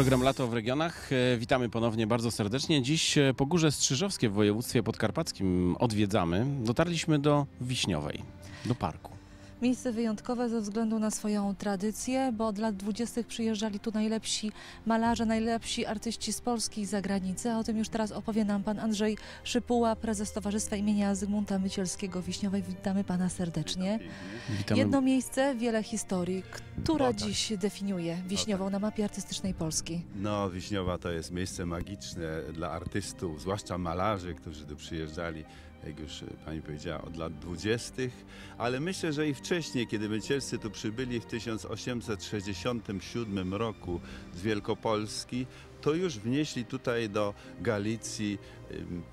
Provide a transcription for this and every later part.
Program Lato w regionach. E, Witamy ponownie bardzo serdecznie. Dziś e, Pogórze Strzyżowskie w województwie podkarpackim odwiedzamy. Dotarliśmy do Wiśniowej, do parku. Miejsce wyjątkowe ze względu na swoją tradycję, bo od lat 20. przyjeżdżali tu najlepsi malarze, najlepsi artyści z Polski i zagranicy. A o tym już teraz opowie nam pan Andrzej Szypuła, prezes Towarzystwa imienia Zygmunta Mycielskiego Wiśniowej. Witamy pana serdecznie. Witamy. Jedno miejsce, wiele historii. Która No tak. dziś definiuje Wiśniową na mapie artystycznej Polski? No, Wiśniowa to jest miejsce magiczne dla artystów, zwłaszcza malarzy, którzy tu przyjeżdżali, jak już e, pani powiedziała, od lat dwudziestych, ale myślę, że i wcześniej, kiedy Mycielscy tu przybyli w 1867 roku z Wielkopolski, to już wnieśli tutaj do Galicji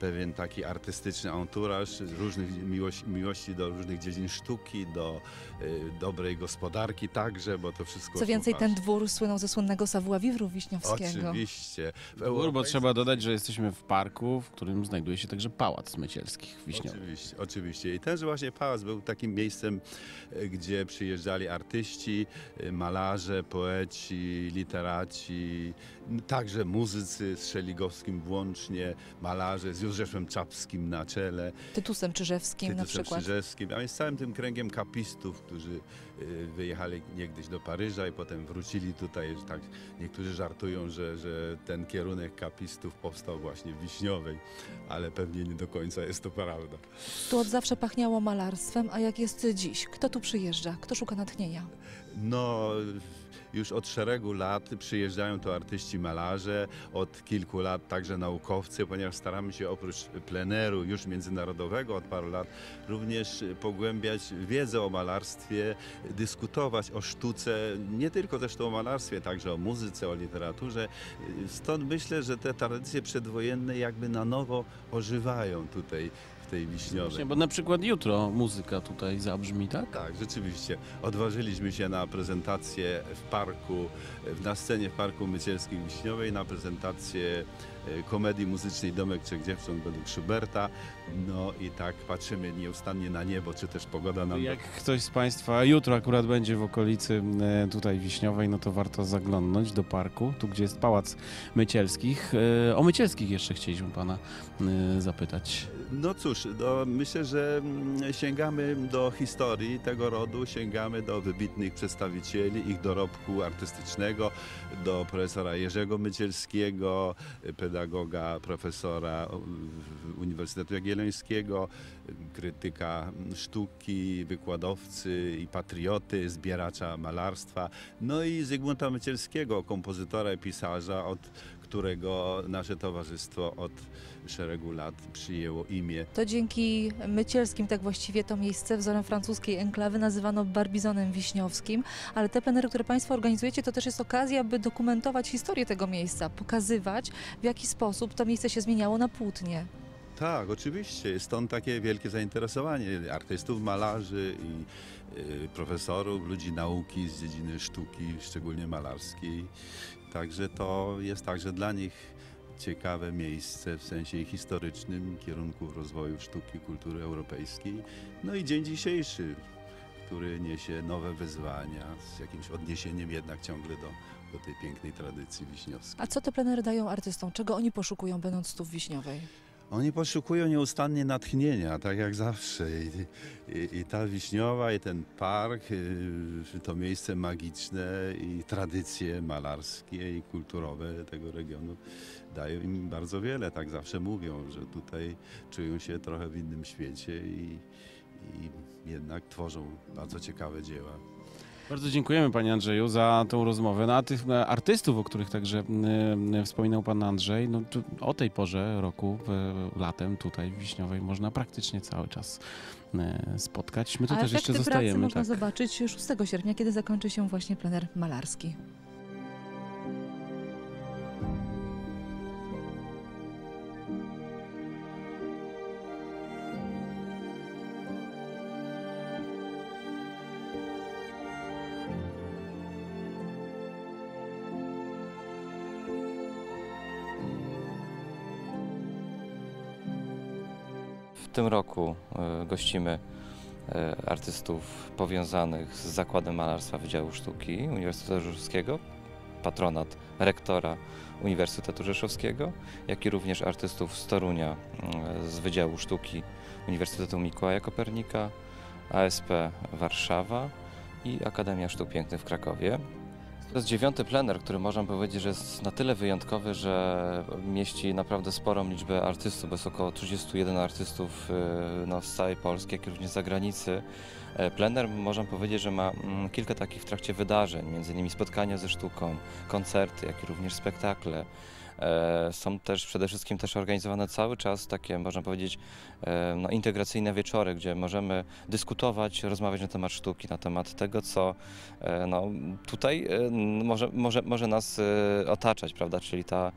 pewien taki artystyczny anturaż, różnych miłości, miłości do różnych dziedzin sztuki, do y, dobrej gospodarki także, bo to wszystko... Co więcej, ten dwór słynął ze słynnego Sawła Wiwru Wiśniowskiego. Oczywiście. W Dwór, bo trzeba dodać, że jesteśmy w parku, w którym znajduje się także Pałac Mycielskich w Wiśniowej. Oczywiście, oczywiście. I tenże właśnie pałac był takim miejscem, e, gdzie przyjeżdżali artyści, e, malarze, poeci, literaci, m, także muzycy z Szeligowskim włącznie, malarze z Józefem Czapskim na czele, Tytusem Czyżewskim na Tytusem przykład. Czyżewskim, a więc całym tym kręgiem kapistów, którzy e, wyjechali niegdyś do Paryża i potem wrócili tutaj. Tak, niektórzy żartują, że, że ten kierunek kapistów powstał właśnie w Wiśniowej, ale pewnie nie do końca jest to prawda. Tu od zawsze pachniało malarstwem, a jak jest dziś? Kto tu przyjeżdża? Kto szuka natchnienia? No, już od szeregu lat przyjeżdżają tu artyści malarze, od kilku lat także naukowcy, ponieważ staramy się oprócz pleneru już międzynarodowego od paru lat również pogłębiać wiedzę o malarstwie, dyskutować o sztuce, nie tylko zresztą o malarstwie, także o muzyce, o literaturze. Stąd myślę, że te tradycje przedwojenne jakby na nowo ożywają tutaj tej Wiśniowej. Właśnie, bo na przykład jutro muzyka tutaj zabrzmi, tak? Tak, rzeczywiście. Odważyliśmy się na prezentację w parku, na scenie w Parku Mycielskiej Wiśniowej, na prezentację komedii muzycznej Domek Trzech Dziewcząt według Schuberta. No i tak patrzymy nieustannie na niebo, czy też pogoda nam... Jak ktoś z Państwa jutro akurat będzie w okolicy e, tutaj Wiśniowej, no to warto zaglądnąć do parku, tu gdzie jest Pałac Mycielskich. E, O Mycielskich jeszcze chcieliśmy Pana zapytać. No cóż, no, myślę, że mm, sięgamy do historii tego rodu, sięgamy do wybitnych przedstawicieli, ich dorobku artystycznego, do profesora Jerzego Mycielskiego, pedagoga, profesora Uniwersytetu Jagiellońskiego, krytyka sztuki, wykładowcy i patrioty, zbieracza malarstwa, no i Zygmunta Mycielskiego, kompozytora i pisarza, od którego nasze towarzystwo od szeregu lat przyjęło imię. To dzięki Mycielskim, tak właściwie to miejsce wzorem francuskiej enklawy nazywano Barbizonem Wiśniowskim, ale te plenery, które Państwo organizujecie, to też jest okazja, by dokumentować historię tego miejsca, pokazywać w jaki sposób to miejsce się zmieniało na płótnie. Tak, oczywiście. Stąd takie wielkie zainteresowanie artystów, malarzy i y, profesorów, ludzi nauki z dziedziny sztuki, szczególnie malarskiej. Także to jest także dla nich ciekawe miejsce w sensie historycznym kierunków rozwoju sztuki, kultury europejskiej. No i dzień dzisiejszy, który niesie nowe wyzwania z jakimś odniesieniem jednak ciągle do, do tej pięknej tradycji wiśniowskiej. A co te plenery dają artystom? Czego oni poszukują, będąc tu w Wiśniowej? Oni poszukują nieustannie natchnienia, tak jak zawsze. I, i, i ta Wiśniowa, i ten park, y, to miejsce magiczne, i tradycje malarskie i kulturowe tego regionu dają im bardzo wiele. Tak zawsze mówią, że tutaj czują się trochę w innym świecie i, i jednak tworzą bardzo ciekawe dzieła. Bardzo dziękujemy Panie Andrzeju za tą rozmowę. No, a tych e, artystów, o których także e, wspominał Pan Andrzej, no, tu, o tej porze roku, e, latem tutaj w Wiśniowej można praktycznie cały czas e, spotkać. My tu A też jeszcze efekty pracy zostajemy. można Tak. zobaczyć 6 sierpnia, kiedy zakończy się właśnie plener malarski. Tym roku e, gościmy e, artystów powiązanych z Zakładem Malarstwa Wydziału Sztuki Uniwersytetu Żurawskiego. patronat rektora Uniwersytetu Rzeszowskiego, jak i również artystów z Torunia mm, z Wydziału Sztuki Uniwersytetu Mikołaja Kopernika, ASP Warszawa i Akademia Sztuk Pięknych w Krakowie. To jest dziewiąty plener, który można powiedzieć, że jest na tyle wyjątkowy, że mieści naprawdę sporą liczbę artystów, bo jest około 31 artystów y, no, z całej Polski, jak również z zagranicy. E, Plener można powiedzieć, że ma mm, kilka takich w trakcie wydarzeń, między innymi spotkania ze sztuką, koncerty, jak i również spektakle. E, Są też przede wszystkim też organizowane cały czas takie, można powiedzieć, e, no, integracyjne wieczory, gdzie możemy dyskutować, rozmawiać na temat sztuki, na temat tego, co e, no, tutaj może, może, może nas otaczać, prawda, czyli ta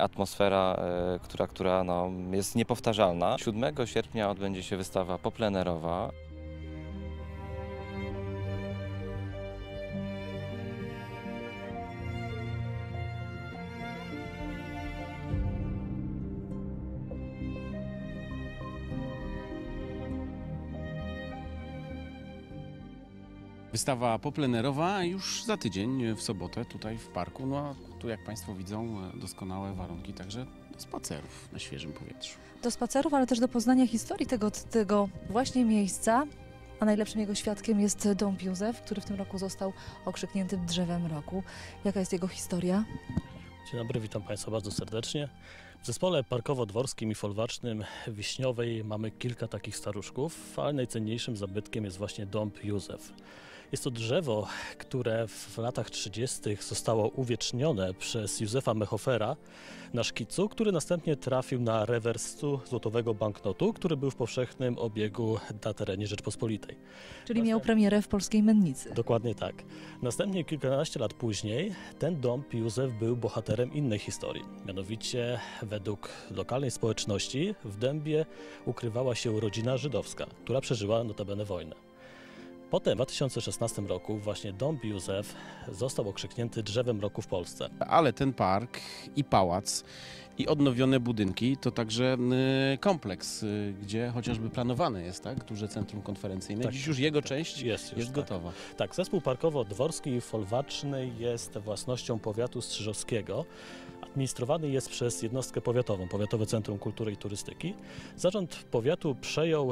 atmosfera, która, która no, jest niepowtarzalna. 7 sierpnia odbędzie się wystawa poplenerowa. Wystawa poplenerowa już za tydzień w sobotę tutaj w parku. No a tu jak Państwo widzą doskonałe warunki także do spacerów na świeżym powietrzu. Do spacerów, ale też do poznania historii tego, tego właśnie miejsca. A najlepszym jego świadkiem jest Dąb Józef, który w tym roku został okrzykniętym drzewem roku. Jaka jest jego historia? Dzień dobry, witam Państwa bardzo serdecznie. W zespole parkowo-dworskim i folwarcznym Wiśniowej mamy kilka takich staruszków, ale najcenniejszym zabytkiem jest właśnie dąb Józef. Jest to drzewo, które w latach 30. zostało uwiecznione przez Józefa Mechofera na szkicu, który następnie trafił na rewers 100 złotowego banknotu, który był w powszechnym obiegu na terenie Rzeczpospolitej. Czyli miał premierę w polskiej mennicy. Dokładnie tak. Następnie kilkanaście lat później ten dom Józef był bohaterem innej historii. Mianowicie według lokalnej społeczności w Dębie ukrywała się rodzina żydowska, która przeżyła notabene wojnę. Potem w 2016 roku właśnie dom Józef został okrzyknięty drzewem roku w Polsce. Ale ten park i pałac i odnowione budynki to także y, kompleks, y, gdzie chociażby planowane jest tak, duże centrum konferencyjne. Tak, Dziś już jego tak. część Jest już jest tak. gotowa. Tak, zespół parkowo-dworski i folwarczny jest własnością powiatu strzyżowskiego. Administrowany jest przez jednostkę powiatową, Powiatowe Centrum Kultury i Turystyki. Zarząd powiatu przejął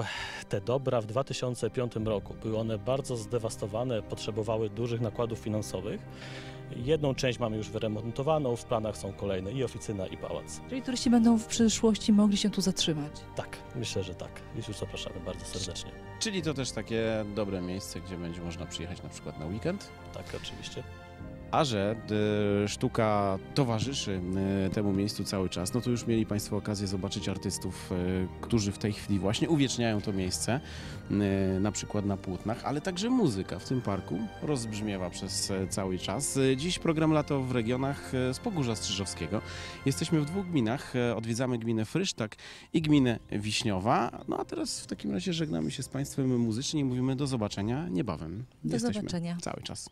te dobra w 2005 roku. Były one bardzo zdewastowane, potrzebowały dużych nakładów finansowych. Jedną część mamy już wyremontowaną, w planach są kolejne i oficyna, i pałac. Czyli turyści będą w przyszłości mogli się tu zatrzymać. Tak, myślę, że tak. Już zapraszamy bardzo serdecznie. Czyli to też takie dobre miejsce, gdzie będzie można przyjechać na przykład na weekend. Tak, oczywiście. A że y, sztuka towarzyszy y, temu miejscu cały czas, no to już mieli Państwo okazję zobaczyć artystów, y, którzy w tej chwili właśnie uwieczniają to miejsce, na przykład na płótnach, ale także muzyka w tym parku rozbrzmiewa przez cały czas. Dziś program Lato w regionach z Pogórza Strzyżowskiego. Jesteśmy w dwóch gminach, odwiedzamy gminę Frysztak i gminę Wiśniowa. No a teraz w takim razie żegnamy się z Państwem muzycznie i mówimy do zobaczenia niebawem. Do Jesteśmy zobaczenia. cały czas.